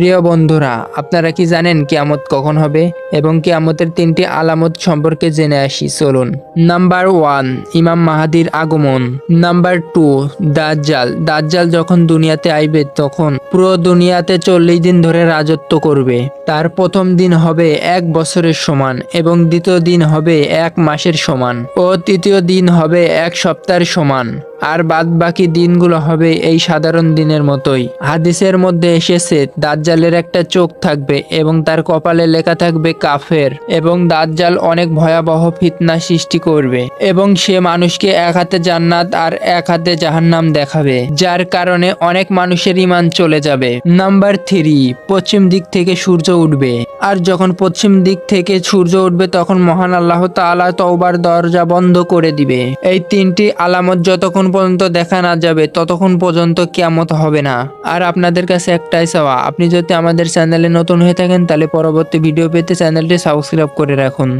প্রিয় বন্ধুরা, আপনারা কি জানেন কিয়ামত কখন হবে এবং কিয়ামতের তিনটি আলামত সম্পর্কে জেনে আসি? চলুন। নাম্বার ওয়ান, ইমাম মাহাদির আগমন। নাম্বার টু, দাজ্জাল। দাজ্জাল যখন দুনিয়াতে আইবে, তখন পুরো দুনিয়াতে চল্লিশ দিন ধরে রাজত্ব করবে। তার প্রথম দিন হবে এক বছরের সমান এবং দ্বিতীয় দিন হবে এক মাসের সমান ও তৃতীয় দিন হবে এক সপ্তাহের সমান। আর বাদ বাকি দিনগুলো হবে এই সাধারণ দিনের মতোই। হাদিসের মধ্যে এসেছে, দাজ্জালের একটা চোখ থাকবে এবং তার কপালে লেখা থাকবে কাফের এবং দাজ্জাল অনেক ভয়াবহ ফিতনা সৃষ্টি করবে এবং সে মানুষকে এক হাতে জান্নাত আর এক হাতে জাহান্নাম দেখাবে, যার কারণে অনেক মানুষের ইমান চলে যাবে। নাম্বার থ্রি, পশ্চিম দিক থেকে সূর্য উঠবে। আর যখন পশ্চিম দিক থেকে সূর্য উঠবে, তখন মহান আল্লাহ তাআলা তওবার দরজা বন্ধ করে দিবে। এই তিনটি আলামত যতক্ষণ পর্যন্ত দেখা না যাবে, ততক্ষণ পর্যন্ত কেমত হবে না। আর আপনাদের কাছে একটাই চাওয়া আপনি যদি আমাদের চ্যানেলে নতুন হয়ে থাকেন, তাহলে পরবর্তী ভিডিও পেতে চ্যানেলটি সাবস্ক্রাইব করে রাখুন।